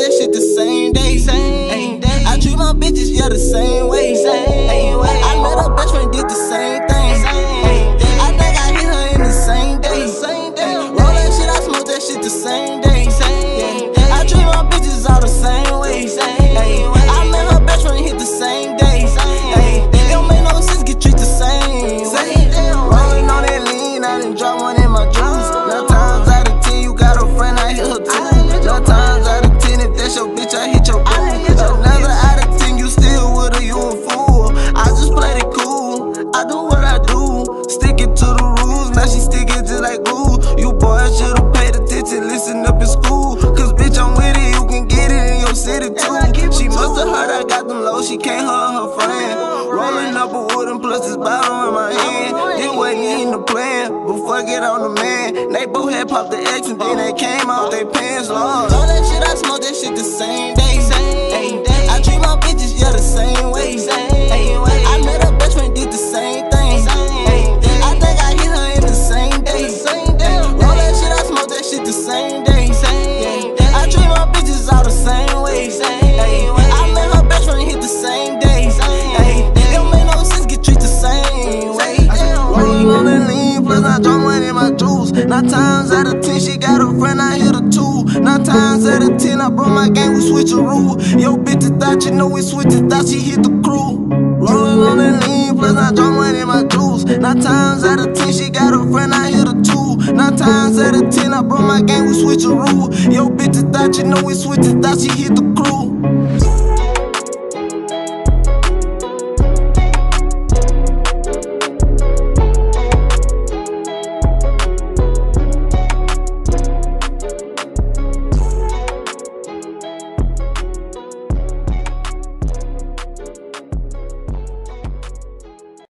same day. Same day. I treat my bitches, yeah, the same way. Same way. I met her best friend, did the same thing. Same day. I think I hit her in the same day. Same day. Roll that shit, I smoke that shit the same day. Same day. I treat my bitches all the same way. Same bitch, I hit your boo. Another out of ten, you still with her, you a fool. I just played it cool. I do what I do, sticking to the rules. Now she sticking just like glue. You boys should've paid attention, listen up in school. Cause bitch, I'm with it, you can get it in your city too. She musta heard I got them low, she can't hug her friend. Rolling up a wooden plus this bottle in my hand. This wasn't even the plan, but fuck it on the man. They both had popped the X and then they came out they pants, Lord. All that shit, I smoke that shit the same day. Same day. I treat my bitches, yeah, the same way. Same way. I met her best friend, did the same thing. Same day. I think I hit her in the same day. Same day. Roll that shit, I smoke that shit the same day. Same day. I treat my bitches all the same way. Same way. I met her best friend, hit the same day. Same day. It don't make no sense, get treated the same way. Rolling on lean, plus I drop one in my juice. Nine times out of ten, she got a times out of ten, I brought my game, we switch a rule. Yo, bitch, thought you know we switch it, thought she hit the crew. Rolling on the lean, plus I drop money in my juice. Nine times out of ten, she got a friend, I hit a two. Nine times out of ten, I brought my game, we switch a rule. Yo, bitch, thought you know we switch it, thought she hit the crew.